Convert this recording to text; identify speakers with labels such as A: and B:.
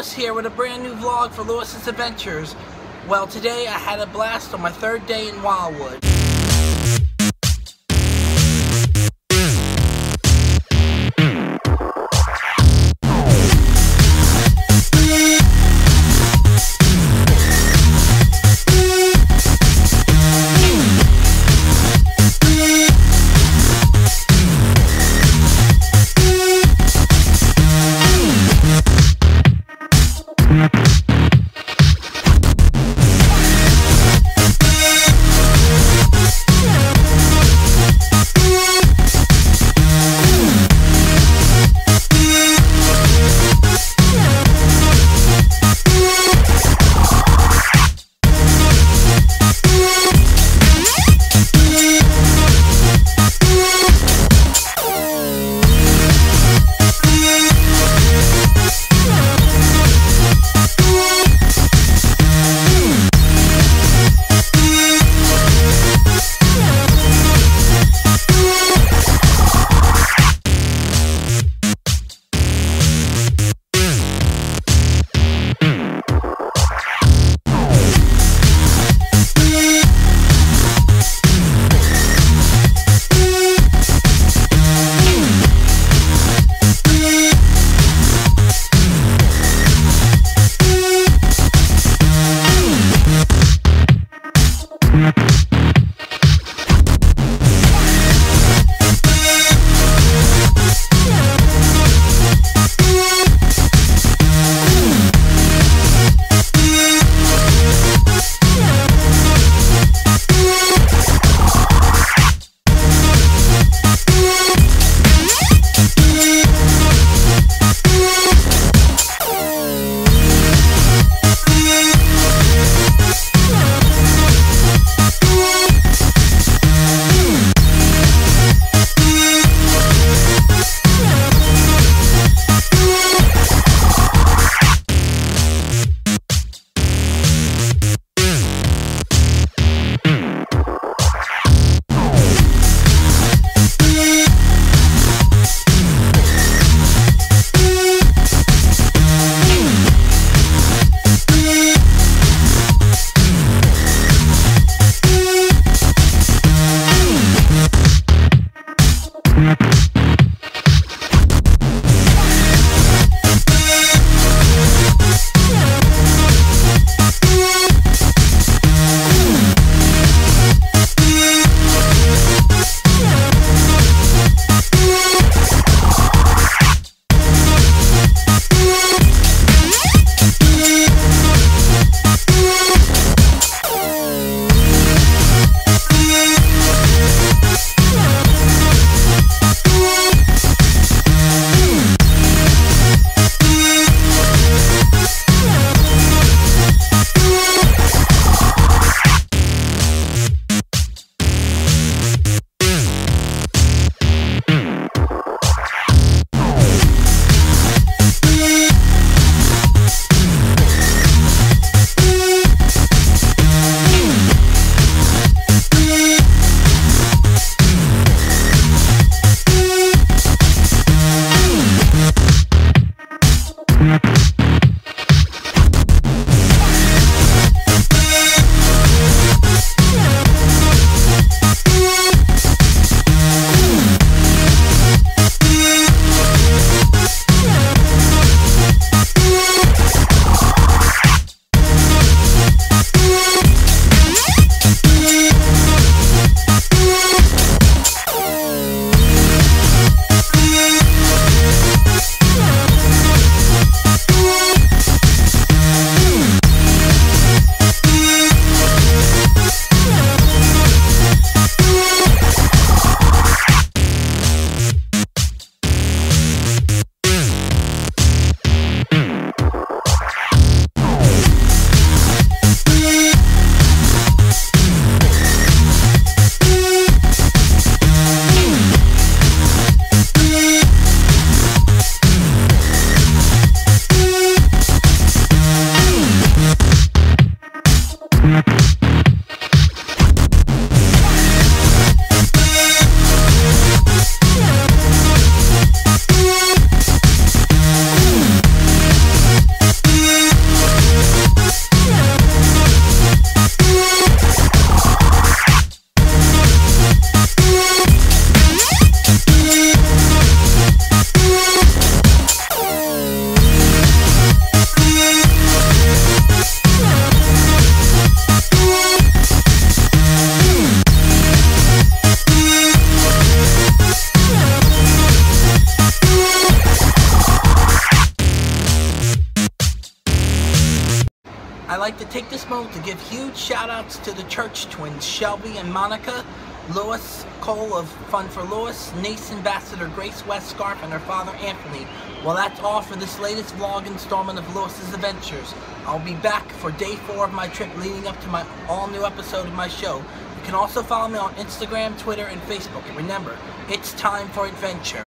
A: Louis here with a brand new vlog for Louis's Adventures. Well, today I had a blast on my third day in Wildwood. I'd like to take this moment to give huge shout outs to the church twins, Shelby and Monica, Louis Cole of Fun for Louis, Nace Ambassador Grace Westgarth, and her father Anthony. Well, that's all for this latest vlog installment of Louis's Adventures. I'll be back for day four of my trip leading up to my all-new episode of my show. You can also follow me on Instagram, Twitter, and Facebook. And remember, it's time for adventure.